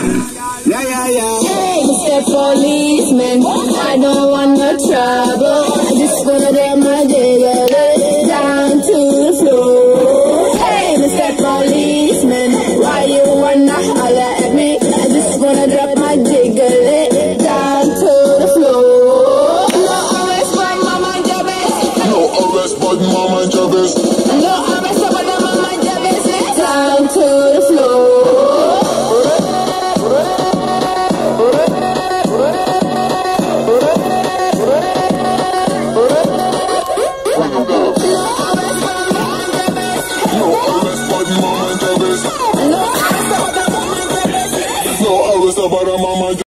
Yeah, yeah, yeah. Hey, Mr. Policeman, I don't want no trouble. I just wanna get my jigger down to the floor. Hey, Mr. Policeman, why you wanna holler at me? I just wanna drop my jigger down to the floor. No arrest, but mama jabez. No arrest, but mama Jabez. No arrest. Ghost about a mama.